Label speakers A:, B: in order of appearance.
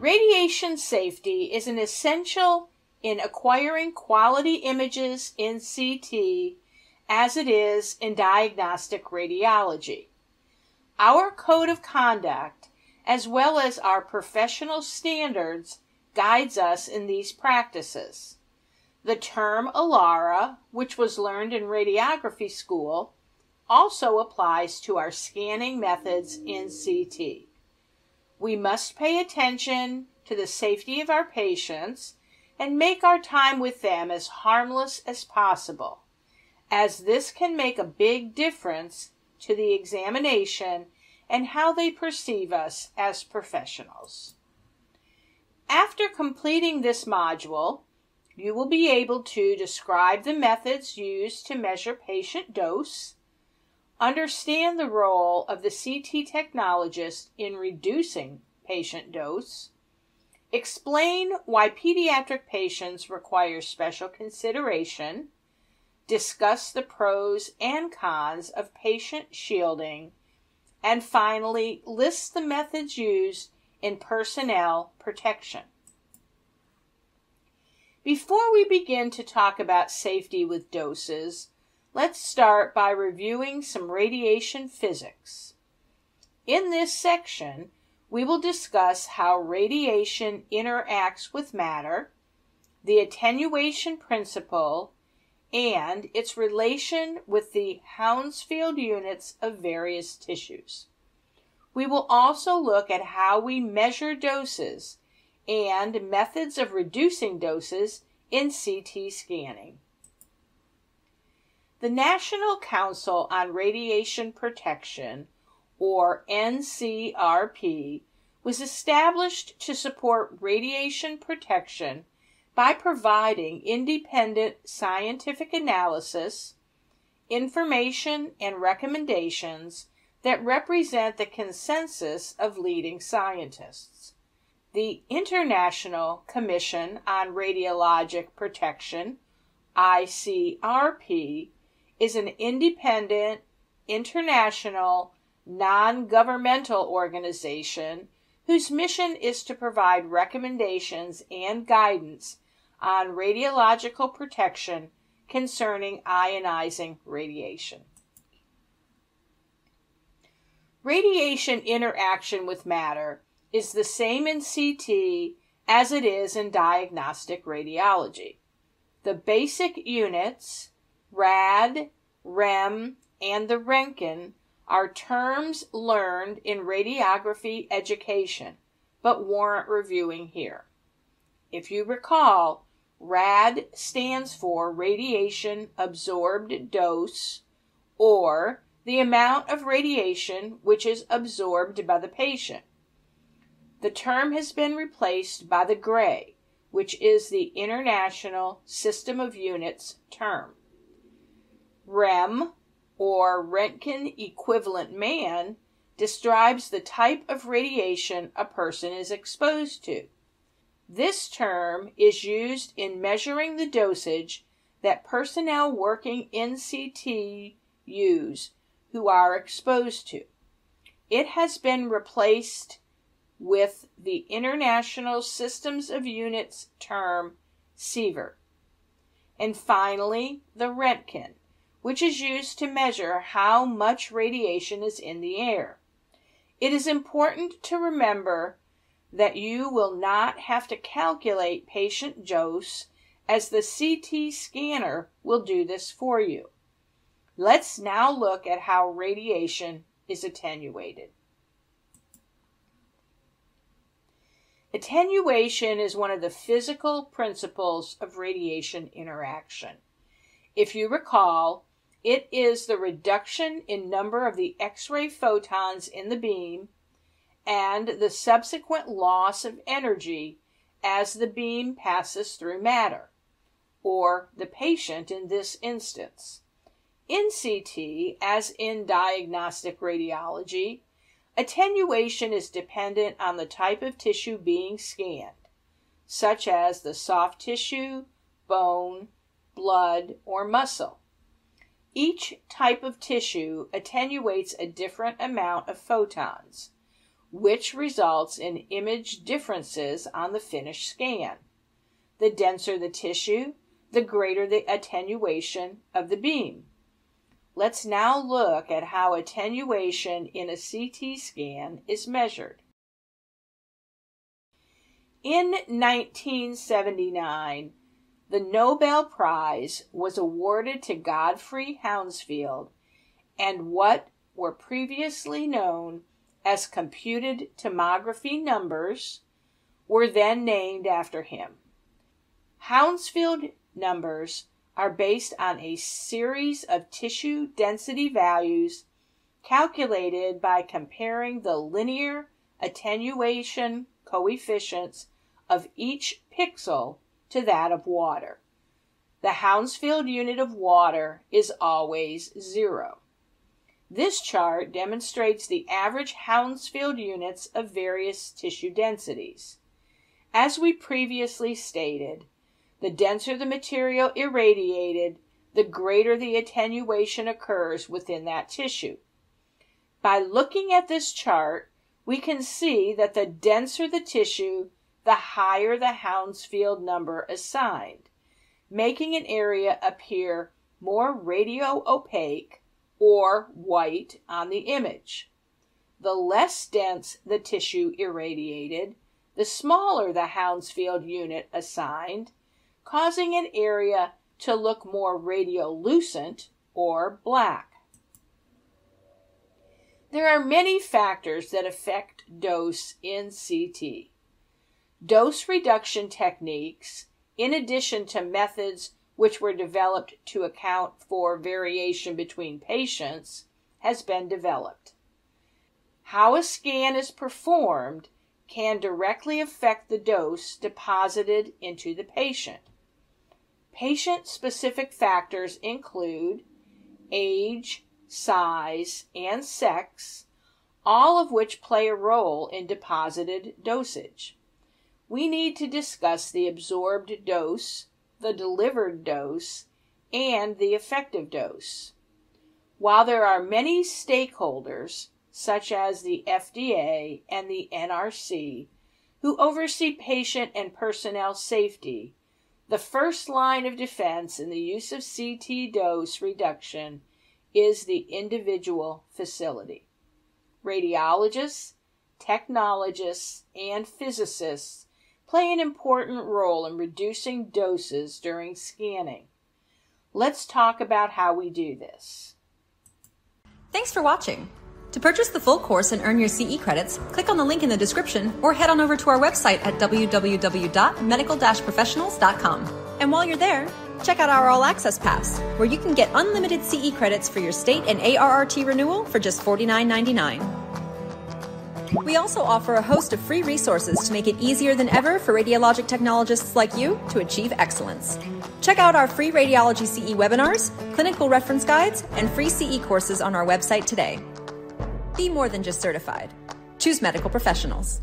A: Radiation safety is an essential in acquiring quality images in CT as it is in diagnostic radiology. Our code of conduct, as well as our professional standards, guides us in these practices. The term ALARA, which was learned in radiography school, also applies to our scanning methods in CT. We must pay attention to the safety of our patients and make our time with them as harmless as possible, as this can make a big difference to the examination and how they perceive us as professionals. After completing this module, you will be able to describe the methods used to measure patient dose, understand the role of the CT technologist in reducing patient dose, explain why pediatric patients require special consideration, discuss the pros and cons of patient shielding, and finally list the methods used in personnel protection. Before we begin to talk about safety with doses, Let's start by reviewing some radiation physics. In this section, we will discuss how radiation interacts with matter, the attenuation principle, and its relation with the Hounsfield units of various tissues. We will also look at how we measure doses and methods of reducing doses in CT scanning. The National Council on Radiation Protection, or NCRP, was established to support radiation protection by providing independent scientific analysis, information, and recommendations that represent the consensus of leading scientists. The International Commission on Radiologic Protection, ICRP, is an independent, international, non governmental organization whose mission is to provide recommendations and guidance on radiological protection concerning ionizing radiation. Radiation interaction with matter is the same in CT as it is in diagnostic radiology. The basic units rad, rem, and the Roentgen are terms learned in radiography education, but warrant reviewing here. If you recall, RAD stands for radiation absorbed dose, or the amount of radiation which is absorbed by the patient. The term has been replaced by the gray, which is the International System of Units term. REM, or Roentgen equivalent man, describes the type of radiation a person is exposed to. This term is used in measuring the dosage that personnel working in CT use who are exposed to. It has been replaced with the International Systems of Units term Sievert. And finally, the Roentgen which is used to measure how much radiation is in the air. It is important to remember that you will not have to calculate patient dose as the CT scanner will do this for you. Let's now look at how radiation is attenuated. Attenuation is one of the physical principles of radiation interaction. If you recall, it is the reduction in number of the X-ray photons in the beam and the subsequent loss of energy as the beam passes through matter, or the patient in this instance. In CT, as in diagnostic radiology, attenuation is dependent on the type of tissue being scanned, such as the soft tissue, bone, blood, or muscle. Each type of tissue attenuates a different amount of photons. which results in image differences on the finished scan. The denser the tissue, the greater the attenuation of the beam. Let's now look at how attenuation in a CT scan is measured. In 1979, the Nobel Prize was awarded to Godfrey Hounsfield and what were previously known as computed tomography numbers were then named after him. Hounsfield numbers are based on a series of tissue density values calculated by comparing the linear attenuation coefficients of each pixel to that of water. The Hounsfield unit of water is always zero. This chart demonstrates the average Hounsfield units of various tissue densities. As we previously stated, the denser the material irradiated, the greater the attenuation occurs within that tissue. By looking at this chart, we can see that the denser the tissue, the higher the Hounsfield number assigned, making an area appear more radio opaque or white on the image. The less dense the tissue irradiated, the smaller the Hounsfield unit assigned, causing an area to look more radiolucent or black. There are many factors that affect dose in CT. Dose reduction techniques, in addition to methods which were developed to account for variation between patients, has been developed. How a scan is performed can directly affect the dose deposited into the patient. Patient specific factors include age, size, and sex, all of which play a role in deposited dosage. We need to discuss the absorbed dose, the delivered dose, and the effective dose. While there are many stakeholders, such as the FDA and the NRC, who oversee patient and personnel safety, the first line of defense in the use of CT dose reduction is the individual facility. Radiologists, technologists, and physicists play an important role in reducing doses during scanning. Let's talk about how we do this.
B: Thanks for watching. To purchase the full course and earn your CE credits, click on the link in the description or head on over to our website at www.medical-professionals.com. And while you're there, check out our All Access Pass, where you can get unlimited CE credits for your state and ARRT renewal for just $49.99. We also offer a host of free resources to make it easier than ever for radiologic technologists like you to achieve excellence. Check out our free radiology CE webinars, clinical reference guides, and free CE courses on our website today. Be more than just certified. Choose medical professionals.